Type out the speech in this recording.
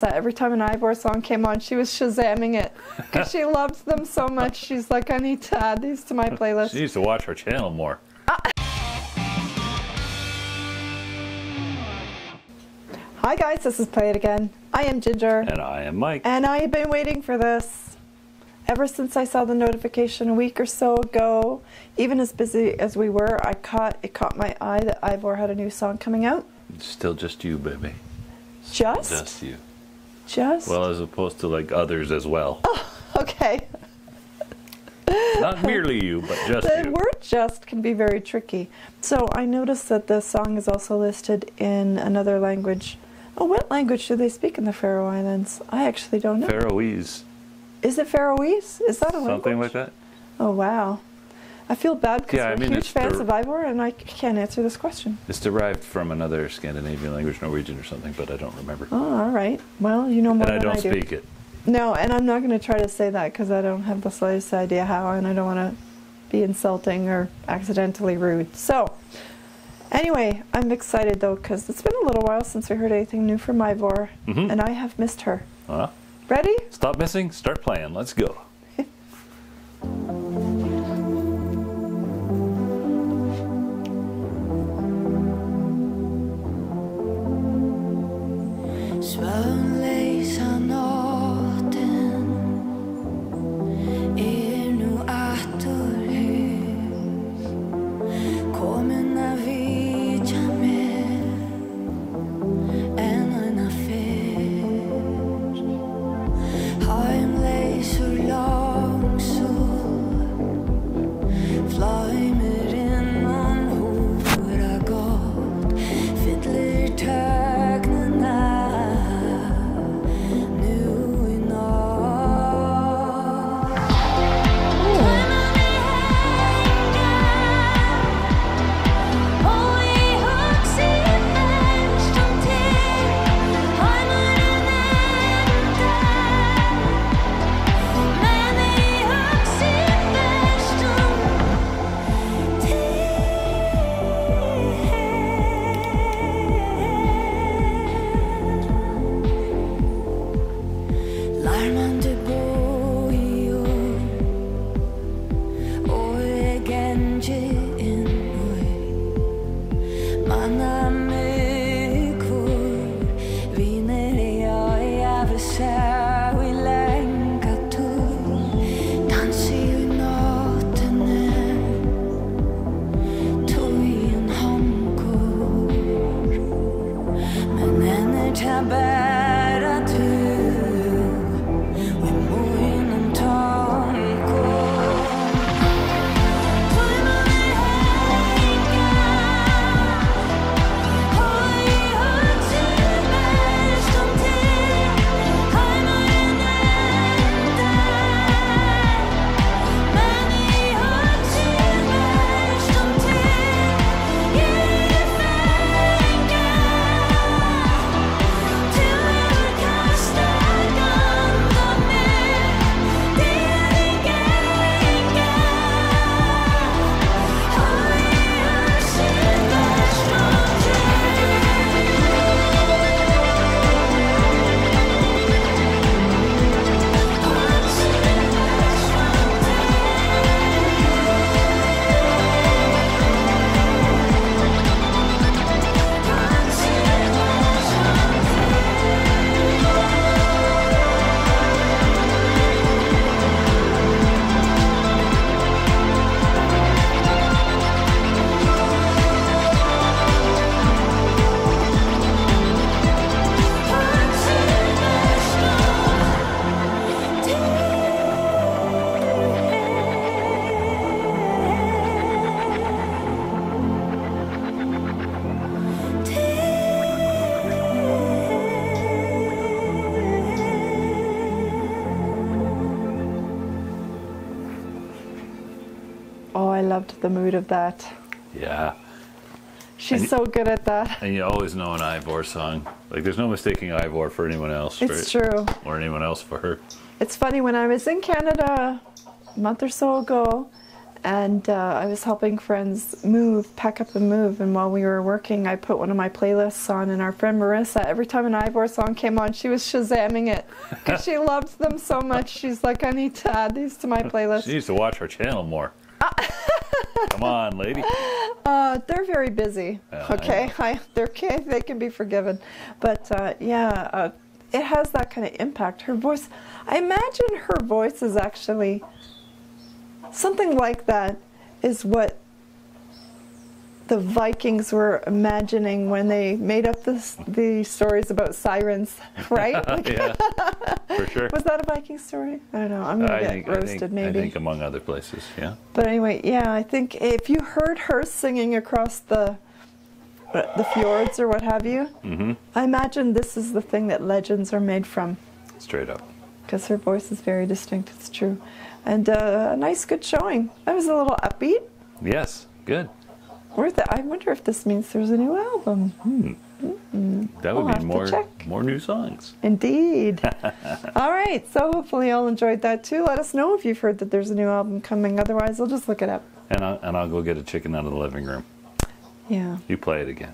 that every time an Eivør song came on, she was shazamming it because she loves them so much. She's like, I need to add these to my playlist. She needs to watch our channel more. Ah. Hi guys, this is Play It Again. I am Ginger, And I am Mike. and I have been waiting for this ever since I saw the notification a week or so ago. Even as busy as we were, I caught it caught my eye that Eivør had a new song coming out. It's still just you, baby. Just, Just you. Just. Well, as opposed to like others as well. Oh, okay. Not merely you, but just The you. word just can be very tricky. So I noticed that the song is also listed in another language. Oh, what language do they speak in the Faroe Islands? I actually don't know. Faroese. Is it Faroese? Is that a language? Something like that. Oh, wow. I feel bad because Yeah, I we're mean, huge fans of Eivør and I can't answer this question. It's derived from another Scandinavian language, Norwegian or something, but I don't remember. Oh, all right. Well, you know more and I than don't I don't speak it. No, and I'm not going to try to say that because I don't have the slightest idea how, and I don't want to be insulting or accidentally rude. So, anyway, I'm excited though because it's been a little while since we heard anything new from Eivør, Mhm. and I have missed her. Huh? Ready? Stop missing, start playing. Let's go. En är loved the mood of that. Yeah. She's And- so good at that. And you always know an Eivør song. Like, there's no mistaking Eivør for anyone else. It's right? true. Or anyone else for her. It's funny when I was in Canada a month or so ago, and uh, I was helping friends move, pack up and move. And while we were working, I put one of my playlists on, and our friend Marissa, every time an Eivør song came on, she was shazamming it because she loved them so much. She's like, I need to add these to my playlist. She needs to watch our channel more. Come on, lady. Uh, they're very busy. I okay, know. I, they're okay. They can be forgiven, but uh, yeah, uh, it has that kind of impact. Her voice. I imagine her voice is actually something like that. Is what the Vikings were imagining when they made up this, the stories about sirens, right? Like, yeah, for sure. Was that a Viking story? I don't know. I'm gonna I get think, I roasted, think, maybe. I think among other places, yeah. But anyway, yeah, I think if you heard her singing across the the fjords or what have you, hmm I imagine this is the thing that legends are made from Straight up. because her voice is very distinct. It's true, and uh, a nice, good showing. That was a little upbeat. Yes, good. Worth it. I wonder if this means there's a new album. That We'll would be more more new songs. Indeed. all right, so hopefully y'all enjoyed that too. Let us know if you've heard that there's a new album coming. Otherwise, I'll just look it up. And I'll, and I'll go get a chicken out of the living room. Yeah. You play it again.